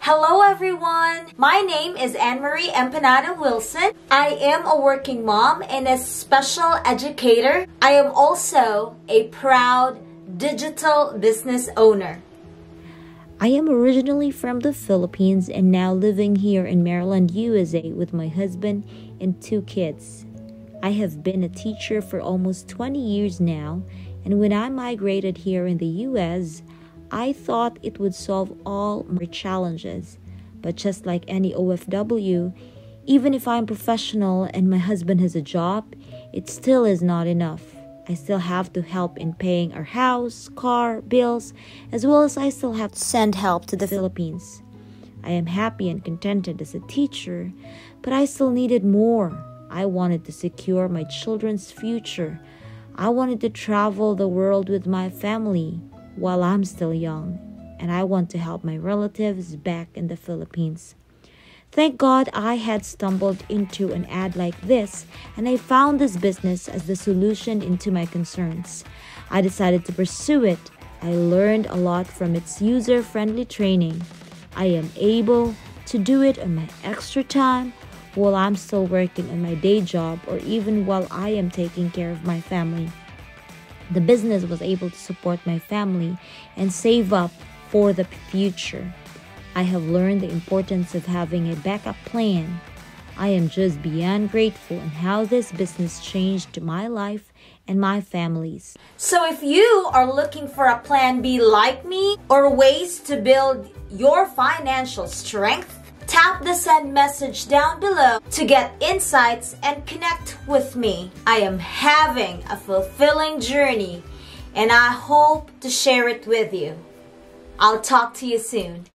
Hello everyone! My name is Anne-Marie Empenado Wilson. I am a working mom and a special educator. I am also a proud digital business owner. I am originally from the Philippines and now living here in Maryland, USA with my husband and two kids. I have been a teacher for almost 20 years now, and when I migrated here in the US, I thought it would solve all my challenges. But just like any OFW, even if I'm professional and my husband has a job, it still is not enough. I still have to help in paying our house, car, bills, as well as I still have to send help to the Philippines. I am happy and contented as a teacher, but I still needed more. I wanted to secure my children's future. I wanted to travel the world with my family while I'm still young, and I want to help my relatives back in the Philippines. Thank God I had stumbled into an ad like this, and I found this business as the solution into my concerns. I decided to pursue it. I learned a lot from its user friendly training. I am able to do it on my extra time while I'm still working on my day job or even while I am taking care of my family. The business was able to support my family and save up for the future. I have learned the importance of having a backup plan. I am just beyond grateful in how this business changed my life and my family's. So if you are looking for a plan B like me or ways to build your financial strength, Tap the send message down below to get insights and connect with me. I am having a fulfilling journey and I hope to share it with you. I'll talk to you soon.